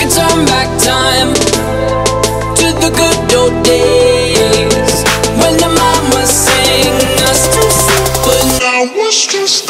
could turn back time to the good old days when the mama sang us to sleep, but now it's just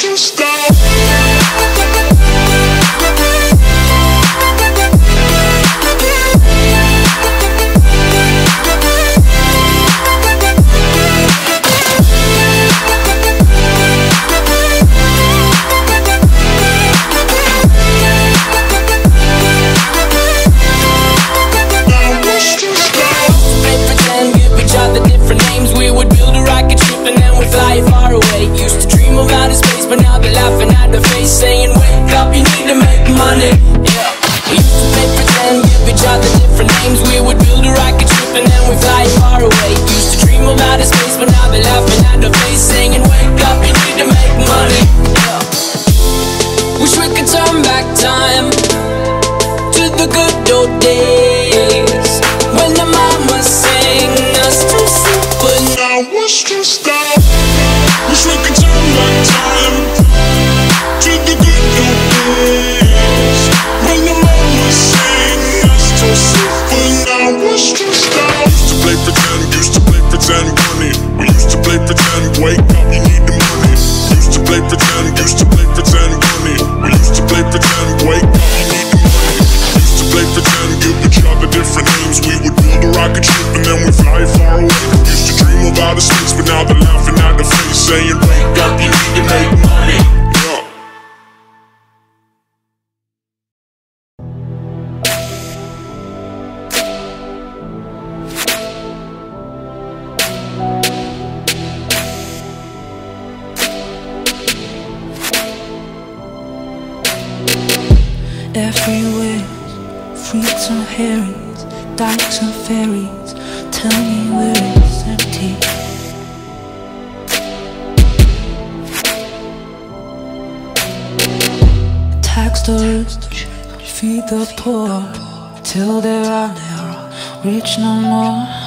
now saying, Wake up, you need to make money. Yeah. We used to play pretend, give each other different names. We would build a rocket ship and then we'd fly far away. Used to dream of outer space, but now they're laughing at the face, saying, Wake up, you need to make money. Yeah. Wish we could turn back time to the good old days when the mama sang us to sleep, but now it's just Everywhere, fruits and herrings, dykes and ferries. Tell me where it's empty. Tax the rich, feed the poor, till there are never rich no more.